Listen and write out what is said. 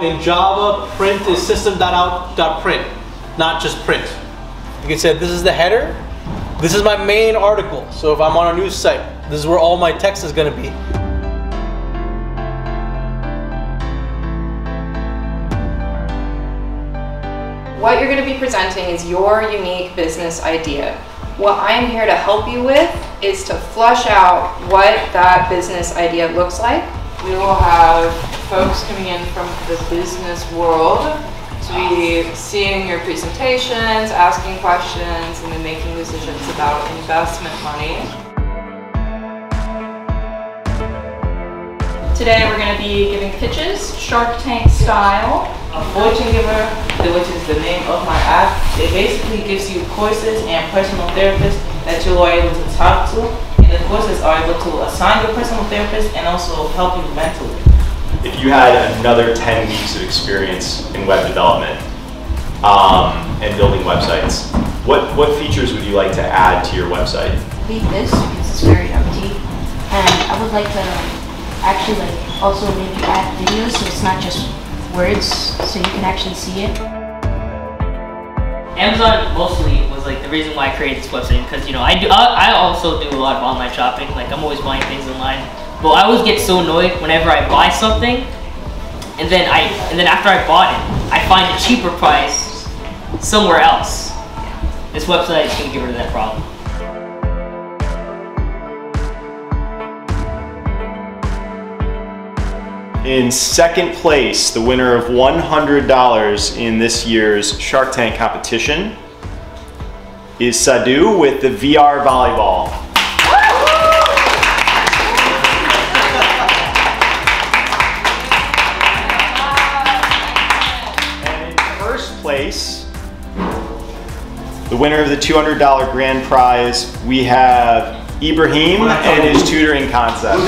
In Java, print is system.out.print, not just print. You can say this is the header, this is my main article. So if I'm on a news site, this is where all my text is going to be. What you're going to be presenting is your unique business idea. What I am here to help you with is to flush out what that business idea looks like. We will have folks coming in from the business world to be seeing your presentations, asking questions, and then making decisions about investment money. Today we're going to be giving pitches, Shark Tank style. A fortune giver, which is the name of my app, it basically gives you courses and personal therapists that you are able to talk to. And the courses are able to assign your personal therapist and also help you mentally. If you had another 10 weeks of experience in web development um, and building websites, what, what features would you like to add to your website? Leave this because it's very empty. And I would like to actually like also maybe add videos so it's not just words so you can actually see it. Amazon mostly was like the reason why I created this website because you know I do I, I also do a lot of online shopping. Like I'm always buying things online. But I always get so annoyed whenever I buy something and then I and then after I bought it I find a cheaper price somewhere else. This website is gonna get rid of that problem. In second place, the winner of $100 in this year's Shark Tank competition is Sadu with the VR volleyball. And in first place, the winner of the $200 grand prize, we have Ibrahim and his tutoring concept.